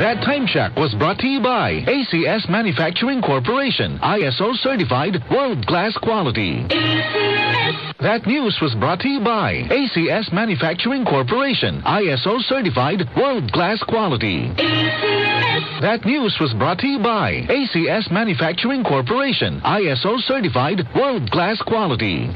That time check was brought to you by ACS Manufacturing Corporation, ISO certified world-class quality. That news was brought to you by ACS Manufacturing Corporation, ISO certified world-class quality. That news was brought to you by ACS Manufacturing Corporation, ISO certified world-class quality.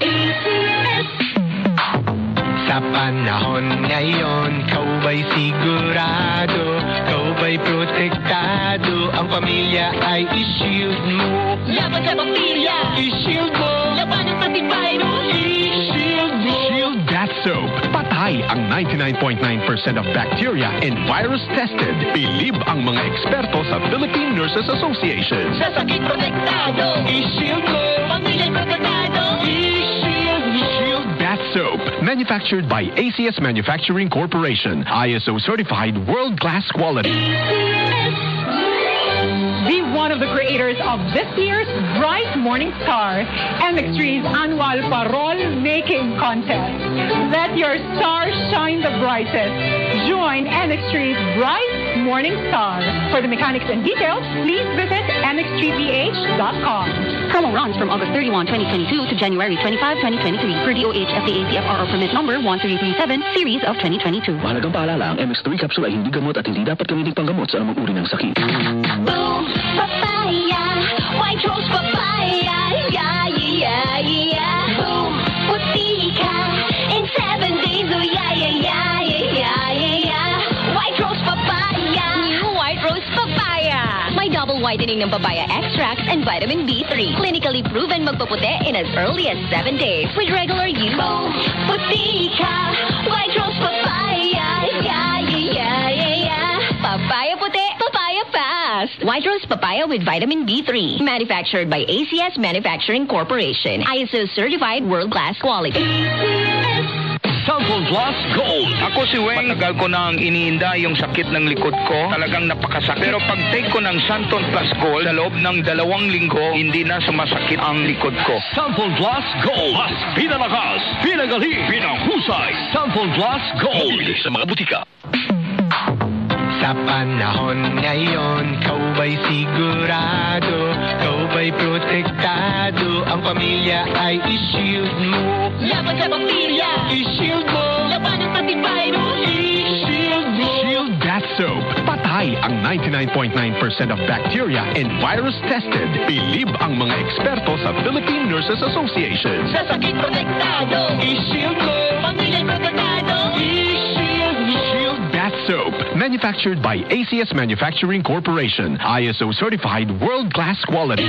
Sa panahon ngayon, kau ba'y sigurado? Kau ba'y protektado? Ang pamilya ay i-shield mo. Laban sa bakterya! I-shield mo. Labanan pati virus! I-shield mo. Shield That Soap. Patay ang 99.9% of bacteria and virus tested. Bilib ang mga eksperto sa Philippine Nurses Association. Sa sakit protektado! I-shield mo. Manufactured by ACS Manufacturing Corporation. ISO certified world-class quality. Be one of the creators of this year's Bright Morning Star, MX3's annual Parol Making Contest. Let your star shine the brightest. Join MX3's Bright Morning Star. For the mechanics and details, please visit mx3ph.com. Promo runs from August 31, 2022 to January 25, 2023 per DOH FDA CFRO permit number 1337 series of 2022. Mahalagang paalala, ang MX3 capsule ay hindi gamot at hindi dapat gamitin panggamot sa anumang uri ng sakit. Boom! Papaya! White rose papaya! Yeah, yeah, yeah! Boom! Whitening ng papaya extracts and vitamin B3. Clinically proven magpaputi in as early as seven days with regular use. Boom! Puti ka! White rose papaya! Yeah, yeah, yeah, yeah! Papaya puti, papaya fast. White Rose Papaya with vitamin B3. Manufactured by ACS Manufacturing Corporation. ISO certified world-class quality. Sample Plus Gold. Ako si Weng, matagal ko nang iniinda yung sakit ng likod ko. Talagang napakasakit. Pero pag take ko ng Santon Plus Gold, sa loob ng dalawang linggo, hindi na sumasakit ang likod ko. Sample Plus Gold. Mas pinalakas, pinagaling, pinahusay. Sample Plus Gold. Bibili sa mga butika. Sa panahon ngayon, kau ba'y sigurado? Kau ba'y protektado? Ang pamilya ay i-shield mo. Laban sa bakterya! I-shield mo. Labanan pati virus! I-shield mo. Shield That Soap. Patay ang 99.9% of bacteria and virus tested. Bilib ang mga eksperto sa Philippine Nurses Association. Sa sakit protektado! I-shield mo. Pamilya'y protektado! I-shield mo. Shield That Soap. Manufactured by ACS Manufacturing Corporation. ISO certified world-class quality.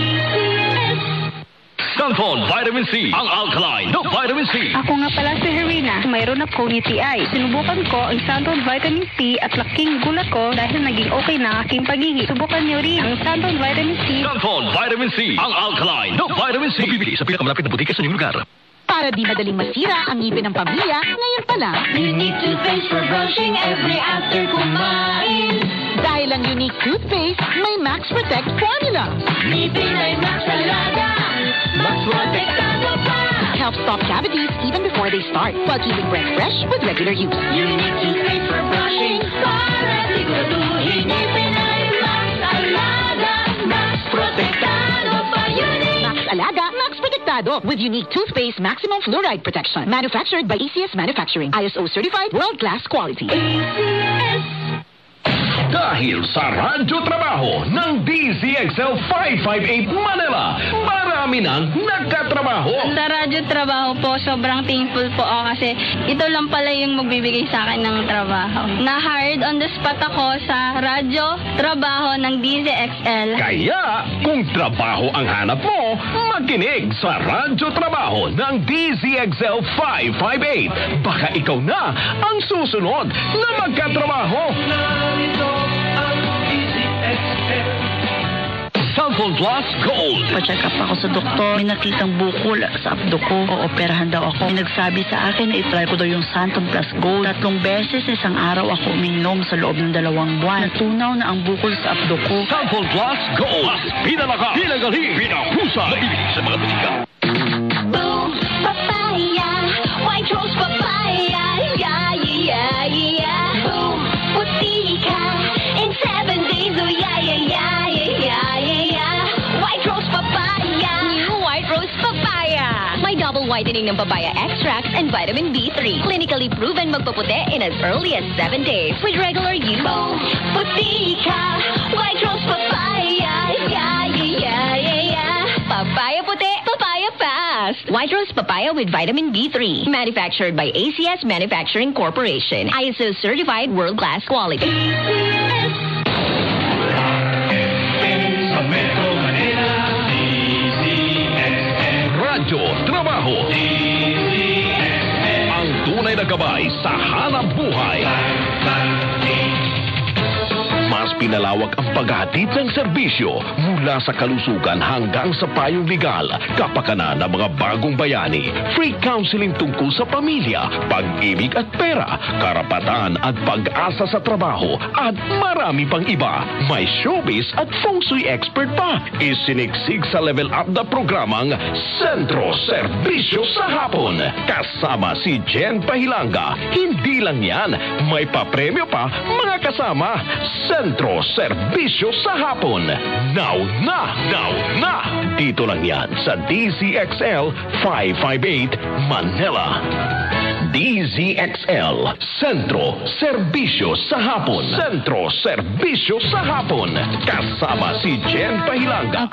Santon Vitamin C. Ang alkaline na Vitamin C. Ako nga pala si Herina. Mayroon akong UTI. Sinubukan ko ang Santon Vitamin C at laking gulat ko dahil naging okay na ang aking paghihi. Subukan niyo rin ang Santon Vitamin C. Santon Vitamin C. Ang alkaline na Vitamin C. Mabibili sa pinakamalapit na butika sa inyong lugar. Para di madaling masira ang ngipin ng pamilya, ngayon pa lang. Unique toothpaste for brushing every after kumain. Unique toothpaste, may Max Protect formula. Ngipin ay Max Alaga. Max Protektado pa. Helps stop cavities even before they start, while keeping breath fresh with regular use. Unique toothpaste for brushing. Para siguraduhin ngipin ay Max Alaga. Max Protektado pa. Unique. Max Alaga, Max Protectado with unique toothpaste maximum fluoride protection. Manufactured by ECS Manufacturing. ISO certified world-class quality. Dahil sa radyo trabaho ng DZXL 558 Manila, marami nang nagkatrabaho. Sa radyo trabaho po, sobrang thankful po ako kasi ito lang pala yung magbibigay sa akin ng trabaho. Na-hired on the spot ako sa radyo trabaho ng DZXL. Kaya, kung trabaho ang hanap mo, makinig sa radyo trabaho ng DZXL 558. Baka ikaw na ang susunod na magkatrabaho. Sample Plus Gold. Pa-check up ako sa doktor. May nakitang bukol sa abdo ko. Ooperahan daw ako. May nagsabi sa akin na itry ko daw yung Santon Plus Gold. Tatlong beses isang araw ako uminom sa loob ng dalawang buwan. Natunaw na ang bukol sa abdo ko. Sample Plus Gold. Mas pinalakas, pinagaling, pinahusay. Mabibili sa mga butika. Natural whitening ng papaya extracts and vitamin B3. Clinically proven magpaputi in as early as 7 days with regular use. Boom! Puti ka! White Rose Papaya! Yeah, yeah, yeah, yeah, yeah! Papaya puti, papaya fast! White Rose Papaya with vitamin B3. Manufactured by ACS Manufacturing Corporation. ISO certified world-class quality. Sa Metro Manila, DZXL. Radyo Trabaho. Ang tunay na gabay sa hanap buhay. Pinalawak ang paghatid ng serbisyo mula sa kalusugan hanggang sa payong legal, kapakanan ng mga bagong bayani, free counseling tungkol sa pamilya, pag-ibig at pera, karapatan at pag-asa sa trabaho, at marami pang iba. May showbiz at feng shui expert pa. Isiniksik sa level up na programang Sentro Serbisyo sa Hapon. Kasama si Jen Pahilanga. Hindi lang yan, may papremyo pa mga kasama. Sentro Serbisyo sa Hapon. Now na! Now na! Dito lang yan sa DCXL 558 Manila. DZXL Sentro Serbisyo sa Hapon. Sentro Serbisyo sa Hapon. Kasama si Jen Pahilanga.